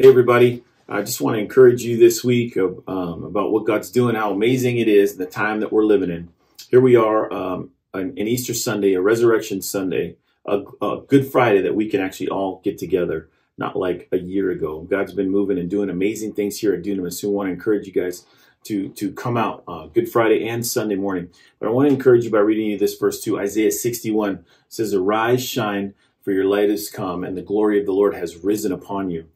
Hey, everybody. I just want to encourage you this week of, um, about what God's doing, how amazing it is, the time that we're living in. Here we are, um, an, an Easter Sunday, a Resurrection Sunday, a, a Good Friday that we can actually all get together, not like a year ago. God's been moving and doing amazing things here at Dunamis. So I want to encourage you guys to, to come out uh, Good Friday and Sunday morning. But I want to encourage you by reading you this verse too. Isaiah 61 says, Arise, shine, for your light has come, and the glory of the Lord has risen upon you.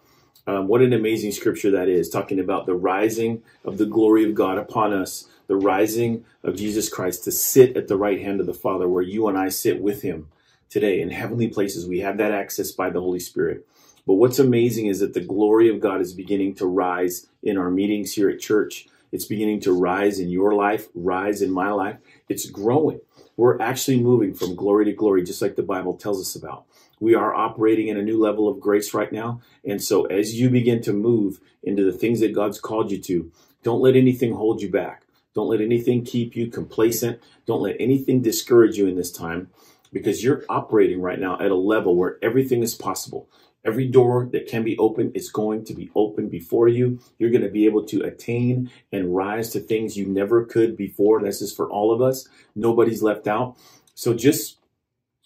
Um, what an amazing scripture that is, talking about the rising of the glory of God upon us, the rising of Jesus Christ to sit at the right hand of the Father, where you and I sit with him today in heavenly places. We have that access by the Holy Spirit. But what's amazing is that the glory of God is beginning to rise in our meetings here at church. It's beginning to rise in your life, rise in my life. It's growing. We're actually moving from glory to glory, just like the Bible tells us about. We are operating in a new level of grace right now. And so as you begin to move into the things that God's called you to, don't let anything hold you back. Don't let anything keep you complacent. Don't let anything discourage you in this time because you're operating right now at a level where everything is possible. Every door that can be opened is going to be open before you. You're going to be able to attain and rise to things you never could before. This is for all of us. Nobody's left out. So just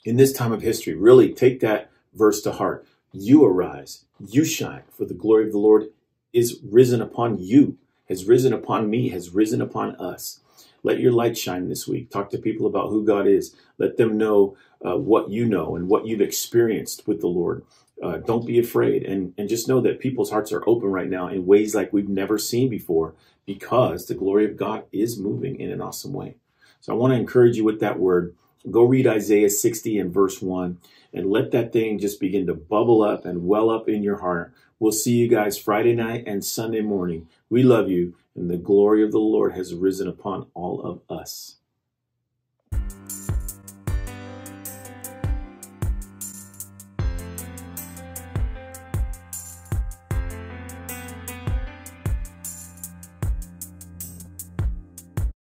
in this time of history, really take that verse to heart. You arise, you shine, for the glory of the Lord is risen upon you, has risen upon me, has risen upon us. Let your light shine this week. Talk to people about who God is. Let them know uh, what you know and what you've experienced with the Lord. Uh, don't be afraid and, and just know that people's hearts are open right now in ways like we've never seen before because the glory of God is moving in an awesome way. So I want to encourage you with that word. Go read Isaiah 60 and verse 1 and let that thing just begin to bubble up and well up in your heart. We'll see you guys Friday night and Sunday morning. We love you, and the glory of the Lord has risen upon all of us.